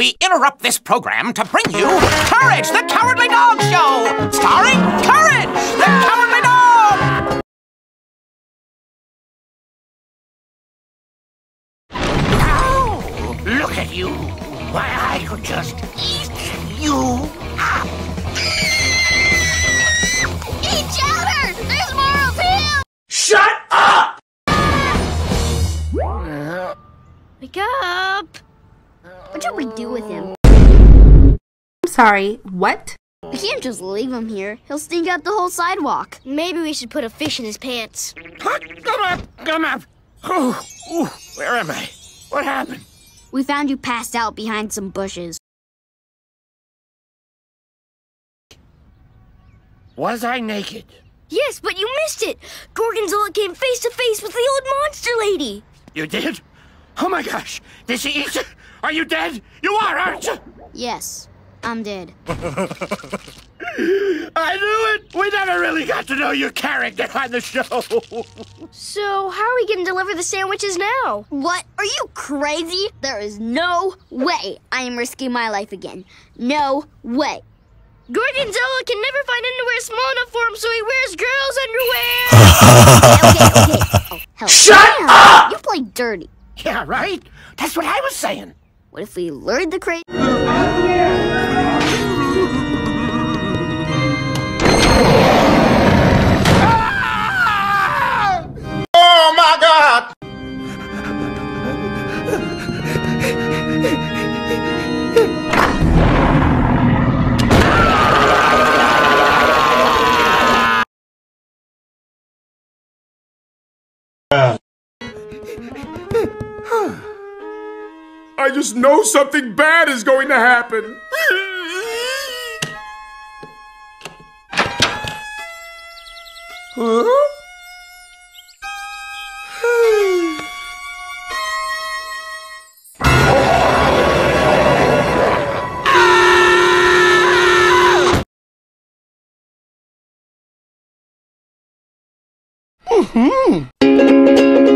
We interrupt this program to bring you Courage, the Cowardly Dog Show, starring Courage, the Cowardly Dog. Ow! Look at you. Why, I could just Wake up! What should we do with him? I'm sorry, what? We can't just leave him here. He'll stink out the whole sidewalk. Maybe we should put a fish in his pants. Come up, come up. Oh, ooh, where am I? What happened? We found you passed out behind some bushes. Was I naked? Yes, but you missed it! Gorgonzola came face to face with the old monster lady! You did? Oh my gosh! Did she eat you? Are you dead? You are, aren't you? Yes, I'm dead. I knew it! We never really got to know your character on the show. So, how are we gonna deliver the sandwiches now? What? Are you crazy? There is no way I am risking my life again. No way. Gorgonzola can never find underwear small enough for him, so he wears girls' underwear. okay, okay, okay. Oh, hell. Shut Damn, up! You play dirty. Yeah, right? That's what I was saying. What if we lured the crate? Oh my god! I just know something bad is going to happen. Huh? Uh-huh.